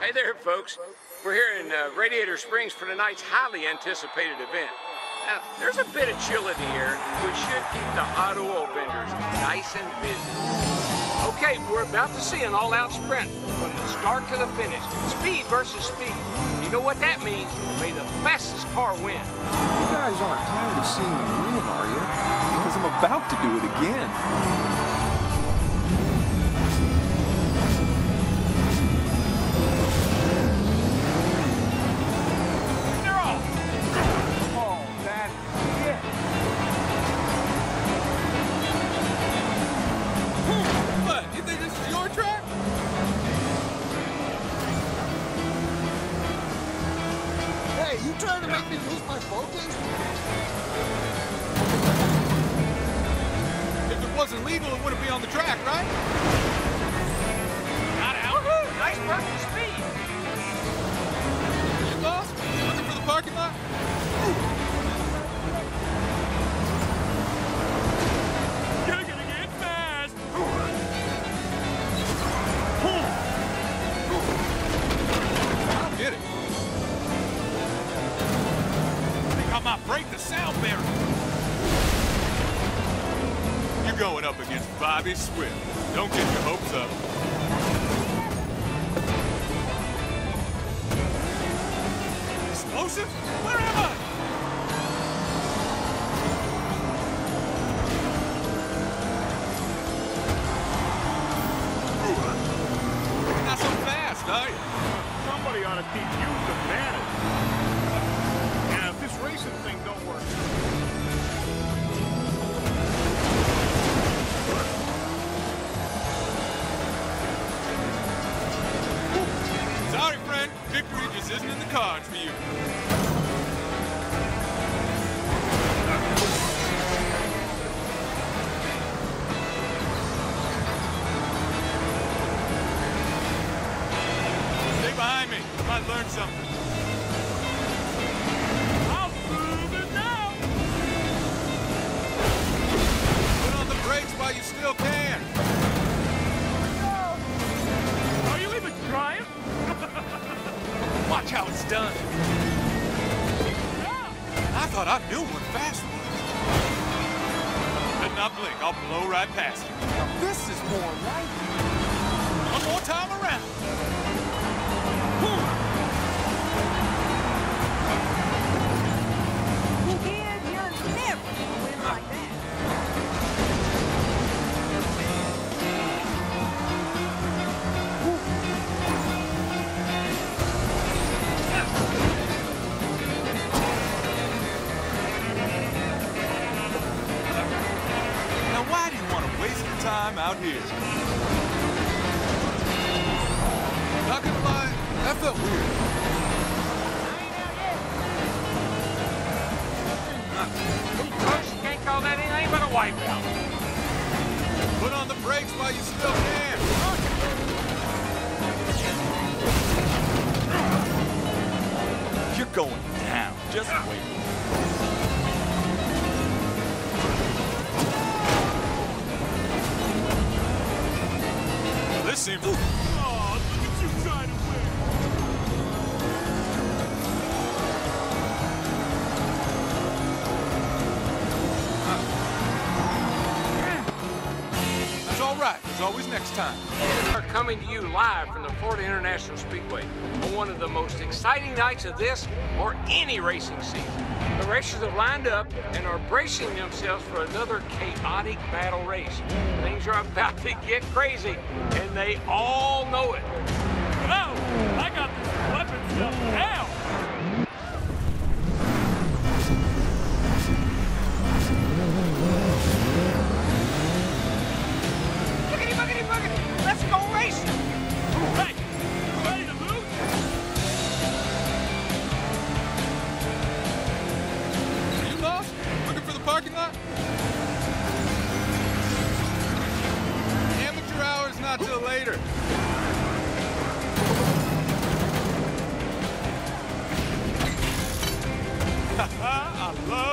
Hey there, folks. We're here in uh, Radiator Springs for tonight's highly anticipated event. Now, there's a bit of chill in the air, which should keep the hot oil vendors nice and busy. Okay, we're about to see an all-out sprint from the start to the finish. Speed versus speed. You know what that means? May the fastest car win. You guys aren't tired of seeing me win, are you? Because I'm about to do it again. Against Bobby Swift. Don't get your hopes up. Explosive? Where am I? Not so fast, are? Somebody ought to teach you some manners. Yeah, if this racing thing don't work. Cards for you. Thought I knew what fast was. Better not blink. I'll blow right past you. Now this is more like One more time around. Wipeout. Put on the brakes while you still can. You're going down. Just wait. This seems. Oh, always next time. We're coming to you live from the Florida International Speedway on one of the most exciting nights of this or any racing season. The racers have lined up and are bracing themselves for another chaotic battle race. Things are about to get crazy, and they all know it. Oh, I got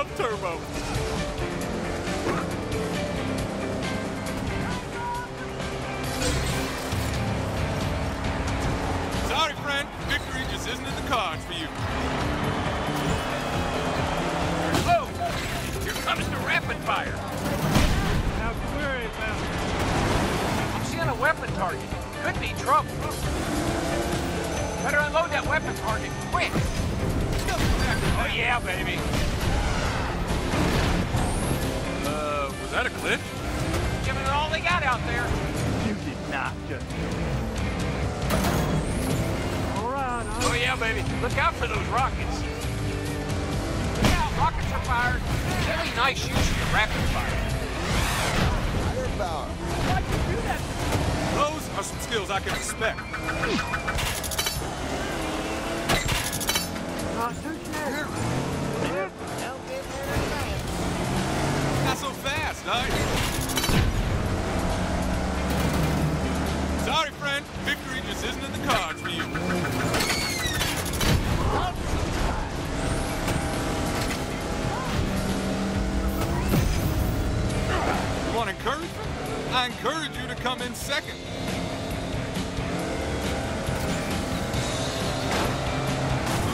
Love turbo. Sorry, friend. Victory just isn't in the cards for you. Oh, here comes the rapid fire. Not worry about I'm seeing a weapon target. Could be trouble. Better unload that weapon target, quick. Oh yeah, baby. Was that a glitch? Giving it all they got out there. You did not just. All right, I'm Oh yeah, baby. Look out for those rockets. Look out, rockets are fired. Really nice use of the rapid fire. Firepower. Why'd you do that? Those are some skills I can respect. not so fast, are you? Sorry, friend. Victory just isn't in the cards for you. You want encouragement? I encourage you to come in second.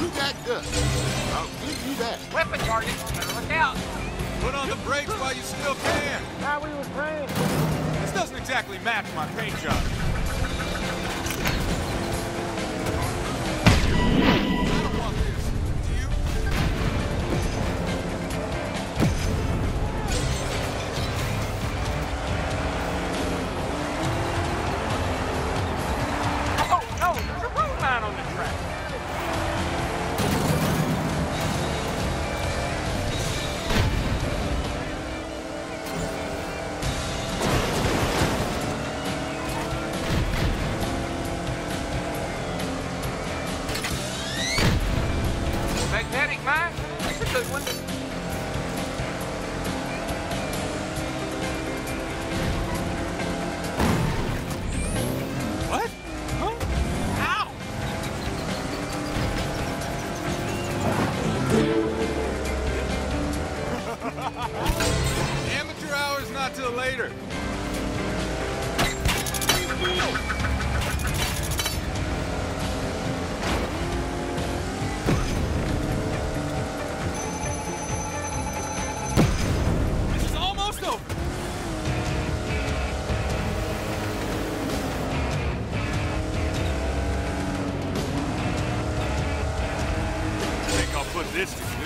You got guts. I'll give you that. Weapon target. Better look out. Put on the brakes while you still can. How we were praying. This doesn't exactly match my paint job.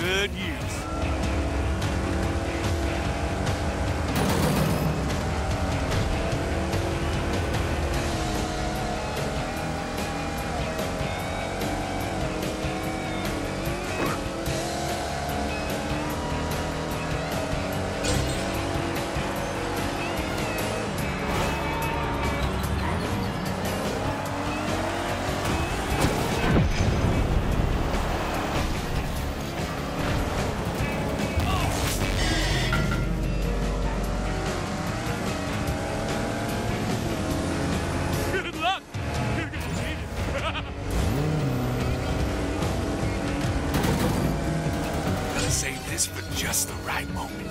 Good use. This for just the right moment.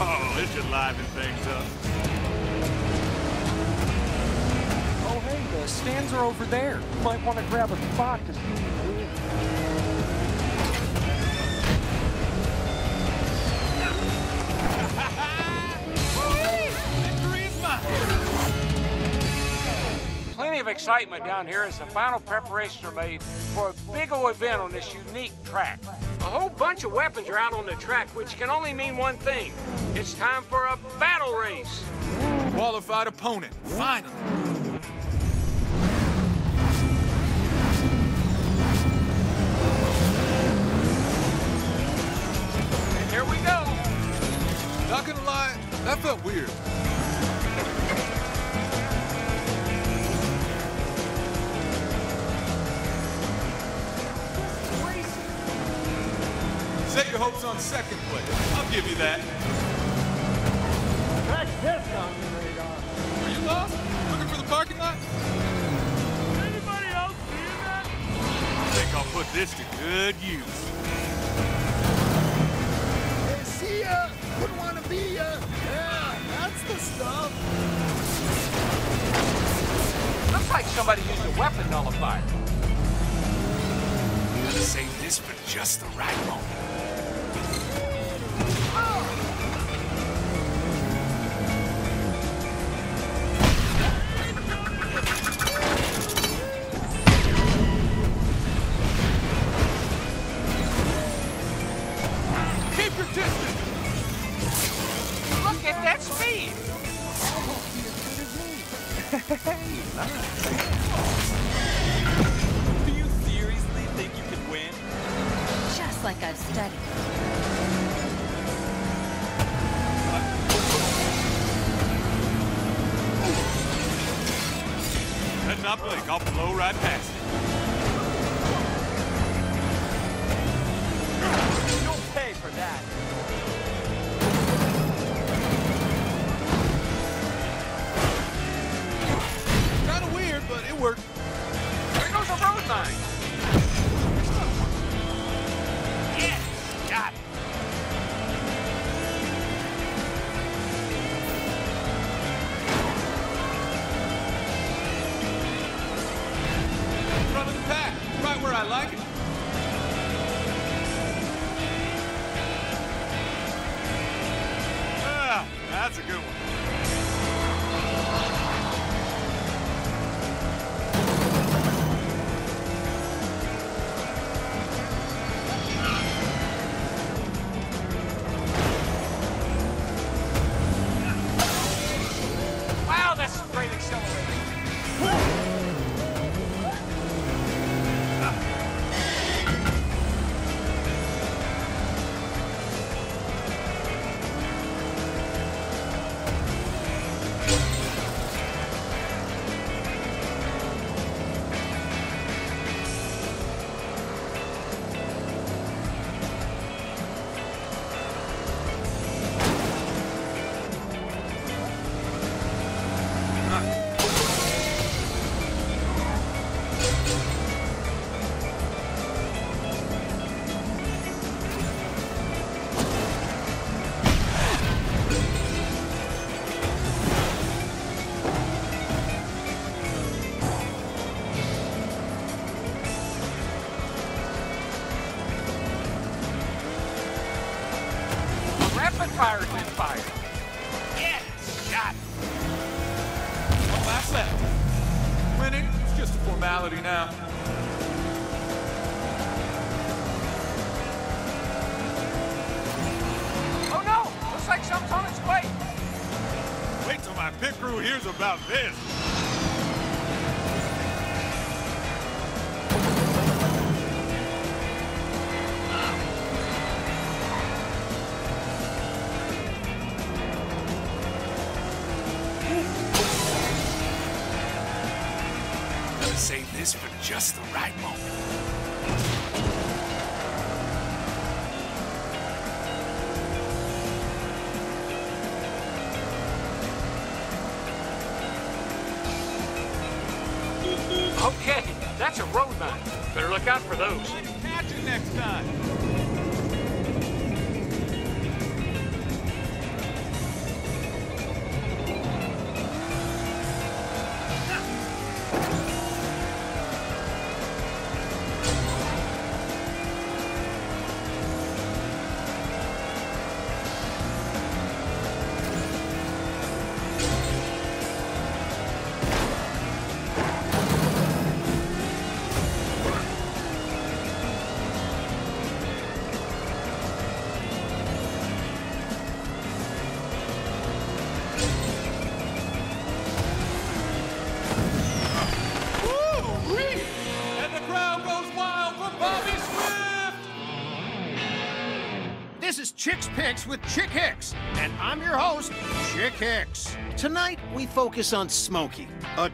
Oh, this should liven things up. Oh, hey, the stands are over there. You might want to grab a spot to Plenty of excitement down here as the final preparations are made for a big old event on this unique track. A whole bunch of weapons are out on the track, which can only mean one thing. It's time for a battle race. Qualified opponent, finally. Put this to good use. Hey, see ya. Wouldn't want to be ya. Yeah, that's the stuff. Looks like somebody used a weapon nullifier. Gotta save this for just the right moment. Let not blink, I'll blow right past it. You'll pay for that. Kinda weird, but it worked. There goes a road mine! Like it. Rapid fire's been fired. Yes, got. One last lap. Winning, it's just a formality now. Oh no! Looks like something's on its way! Wait till my pit crew hears about this. Save this for just the right moment. Okay, that's a road mine. Better look out for those. Catch it next time. Is with Chick Hicks, and I'm your host, Chick Hicks. Tonight, we focus on Smokey, a